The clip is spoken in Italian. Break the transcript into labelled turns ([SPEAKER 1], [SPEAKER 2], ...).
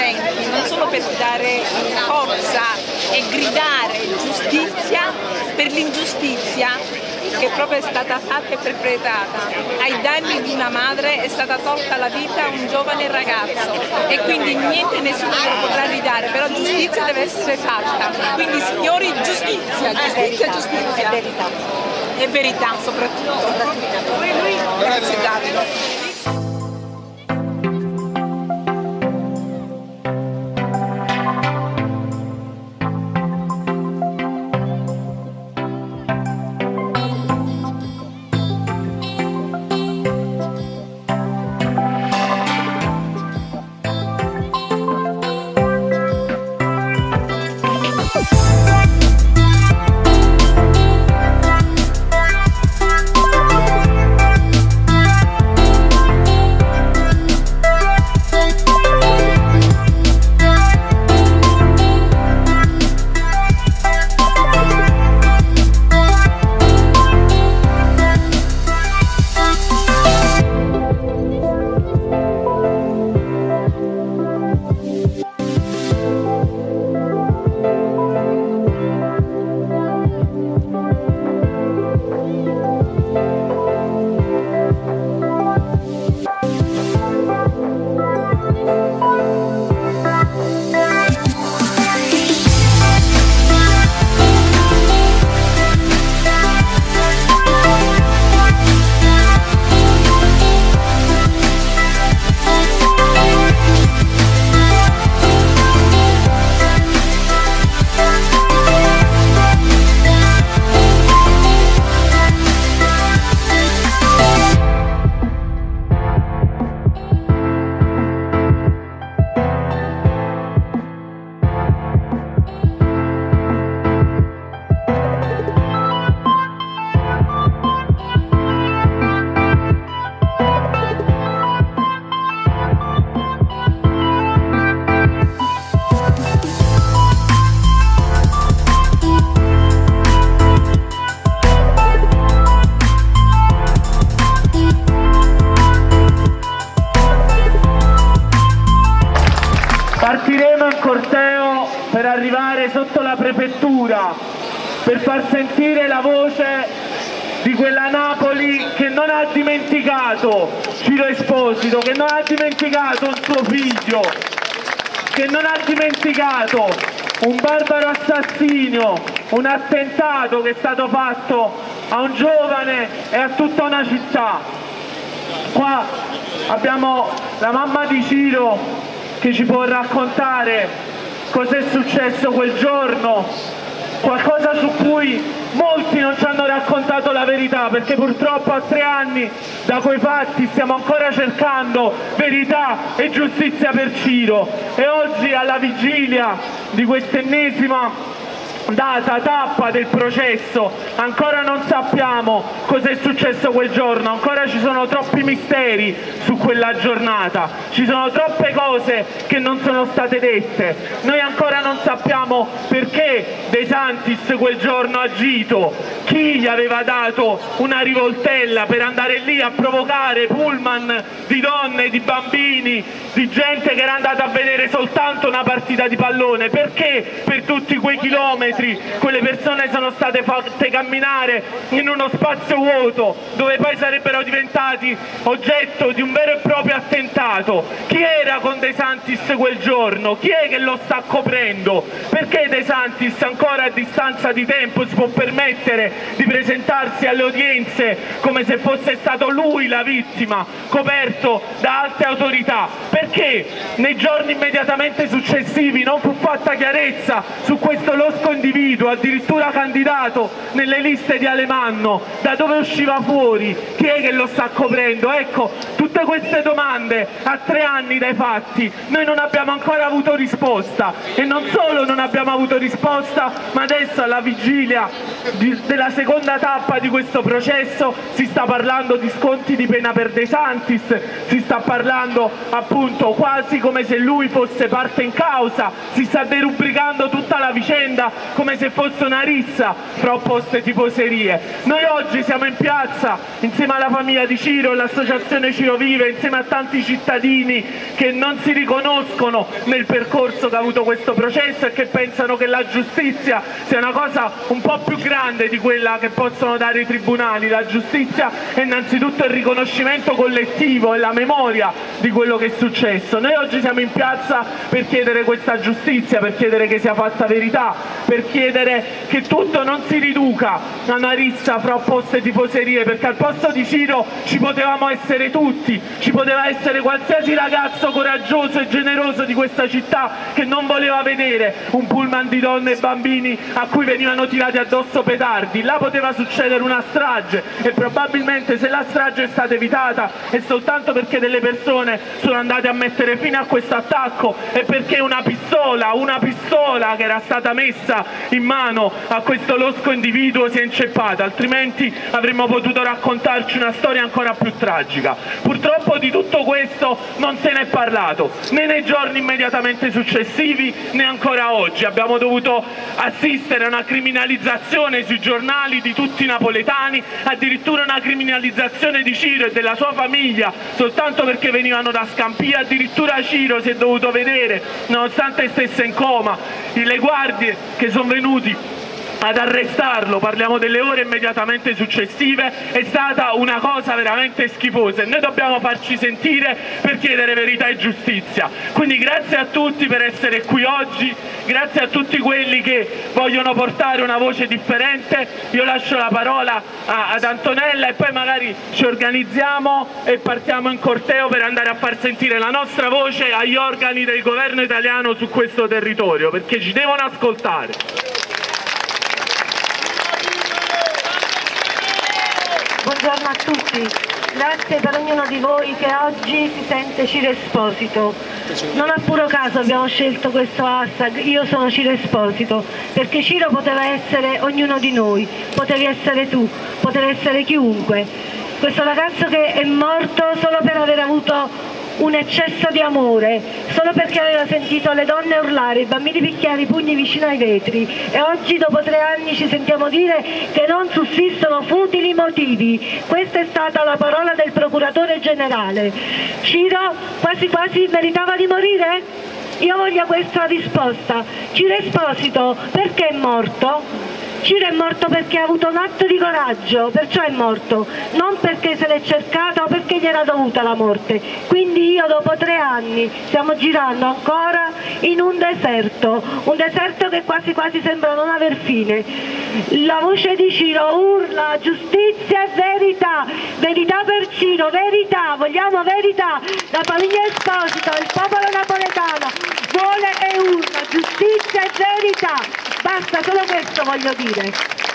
[SPEAKER 1] presenti, non solo per dare forza e gridare giustizia per l'ingiustizia che proprio è stata fatta e perpetrata. Ai danni di una madre è stata tolta la vita a un giovane ragazzo e quindi niente nessuno lo potrà ridare, però giustizia deve essere fatta. Quindi signori giustizia, giustizia, giustizia. E verità. E verità soprattutto. Grazie Davide.
[SPEAKER 2] Prefettura per far sentire la voce di quella Napoli che non ha dimenticato Ciro Esposito, che non ha dimenticato un suo figlio, che non ha dimenticato un barbaro assassinio, un attentato che è stato fatto a un giovane e a tutta una città. Qua abbiamo la mamma di Ciro che ci può raccontare cos'è successo quel giorno, qualcosa su cui molti non ci hanno raccontato la verità perché purtroppo a tre anni da quei fatti stiamo ancora cercando verità e giustizia per Ciro. E oggi alla vigilia di quest'ennesima data tappa del processo. Ancora non sappiamo cosa è successo quel giorno. Ancora ci sono troppi misteri su quella giornata. Ci sono troppe cose che non sono state dette. Noi ancora non sappiamo perché De Santis quel giorno ha agito. Chi gli aveva dato una rivoltella per andare lì a provocare pullman di donne, di bambini di gente che era andata a vedere soltanto una partita di pallone? Perché per tutti quei chilometri metri quelle persone sono state fatte camminare in uno spazio vuoto dove poi sarebbero diventati oggetto di un vero e proprio attentato. Chi era con De Santis quel giorno? Chi è che lo sta coprendo? Perché De Santis ancora a distanza di tempo si può permettere di presentarsi alle udienze come se fosse stato lui la vittima, coperto da alte autorità? Perché nei giorni immediatamente successivi non fu fatta chiarezza su questo losco individuo addirittura candidato nelle liste di Alemanno, da dove usciva fuori, chi è che lo sta coprendo? Ecco, tutte queste domande a tre anni dai fatti noi non abbiamo ancora avuto risposta. E non solo non abbiamo avuto risposta ma adesso alla vigilia di, della seconda tappa di questo processo si sta parlando di sconti di pena per De Santis, si sta parlando appunto quasi come se lui fosse parte in causa, si sta derubricando tutta la vicenda come se fosse una rissa fra opposte tifoserie. Noi oggi siamo in piazza insieme alla famiglia di Ciro, l'associazione Ciro Vive, insieme a tanti cittadini che non si riconoscono nel percorso che ha avuto questo processo e che pensano che la giustizia sia una cosa un po' più grande di quella che possono dare i tribunali. La giustizia è innanzitutto il riconoscimento collettivo e la memoria di quello che è successo. Noi oggi siamo in piazza per chiedere questa giustizia, per chiedere che sia fatta verità, per chiedere che tutto non si riduca a una rissa fra opposte tifoserie, perché al posto di Ciro ci potevamo essere tutti, ci poteva essere qualsiasi ragazzo coraggioso e generoso di questa città che non voleva vedere un pullman di donne e bambini a cui venivano tirati addosso petardi. Là poteva succedere una strage e probabilmente se la strage è stata evitata è soltanto perché delle persone sono andate a mettere fine a questo attacco e perché una pistola, una pistola che era stata messa in mano a questo losco individuo si è inceppata, altrimenti avremmo potuto raccontarci una storia ancora più tragica. Purtroppo di tutto questo non se ne è parlato, né nei giorni immediatamente successivi né ancora oggi. Abbiamo dovuto assistere a una criminalizzazione sui giornali di tutti i napoletani, addirittura una criminalizzazione di Ciro e della sua famiglia soltanto perché venivano da Scampia, addirittura Ciro si è dovuto vedere, nonostante stesse in coma, le guardie che sono venuti ad arrestarlo, parliamo delle ore immediatamente successive, è stata una cosa veramente schifosa e noi dobbiamo farci sentire per chiedere verità e giustizia. Quindi grazie a tutti per essere qui oggi, grazie a tutti quelli che vogliono portare una voce differente, io lascio la parola a, ad Antonella e poi magari ci organizziamo e partiamo in corteo per andare a far sentire la nostra voce agli organi del governo italiano su questo territorio, perché ci devono ascoltare.
[SPEAKER 3] Buongiorno a tutti. Grazie per ognuno di voi che oggi si sente Ciro Esposito. Non a puro caso abbiamo scelto questo hashtag, io sono Ciro Esposito, perché Ciro poteva essere ognuno di noi, potevi essere tu, potevi essere chiunque. Questo ragazzo che è morto solo per aver avuto un eccesso di amore, solo perché aveva sentito le donne urlare, i bambini picchiare i pugni vicino ai vetri e oggi dopo tre anni ci sentiamo dire che non sussistono futili motivi. Questa è stata la parola del procuratore generale. Ciro quasi quasi meritava di morire? Io voglio questa risposta. Ciro Esposito perché è morto? Ciro è morto perché ha avuto un atto di coraggio, perciò è morto, non perché se l'è cercata o perché gli era dovuta la morte. Quindi io dopo tre anni stiamo girando ancora in un deserto, un deserto che quasi quasi sembra non aver fine. La voce di Ciro urla giustizia e verità, verità per Ciro, verità, vogliamo verità. La famiglia Esposito, il popolo napoletano vuole e urla giustizia e verità. Basta, solo questo voglio dire.